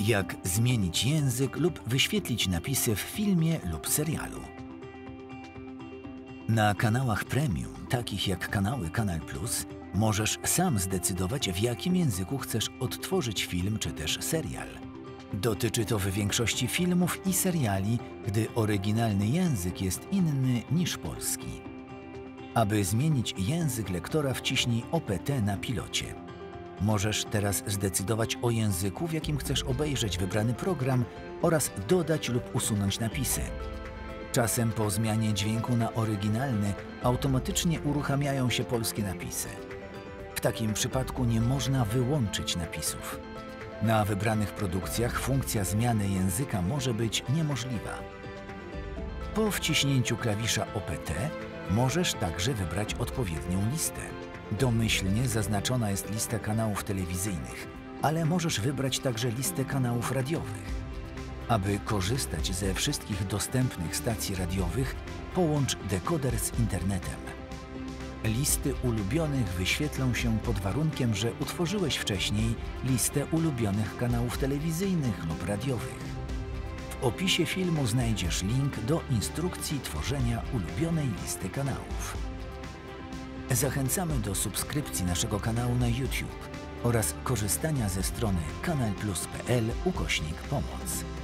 Jak zmienić język lub wyświetlić napisy w filmie lub serialu. Na kanałach premium, takich jak kanały Kanal Plus, możesz sam zdecydować, w jakim języku chcesz odtworzyć film czy też serial. Dotyczy to w większości filmów i seriali, gdy oryginalny język jest inny niż polski. Aby zmienić język lektora, wciśnij OPT na pilocie. Możesz teraz zdecydować o języku, w jakim chcesz obejrzeć wybrany program oraz dodać lub usunąć napisy. Czasem po zmianie dźwięku na oryginalny automatycznie uruchamiają się polskie napisy. W takim przypadku nie można wyłączyć napisów. Na wybranych produkcjach funkcja zmiany języka może być niemożliwa. Po wciśnięciu klawisza OPT możesz także wybrać odpowiednią listę. Domyślnie zaznaczona jest lista kanałów telewizyjnych, ale możesz wybrać także listę kanałów radiowych. Aby korzystać ze wszystkich dostępnych stacji radiowych, połącz dekoder z internetem. Listy ulubionych wyświetlą się pod warunkiem, że utworzyłeś wcześniej listę ulubionych kanałów telewizyjnych lub radiowych. W opisie filmu znajdziesz link do instrukcji tworzenia ulubionej listy kanałów. Zachęcamy do subskrypcji naszego kanału na YouTube oraz korzystania ze strony kanalplus.pl ukośnik pomoc.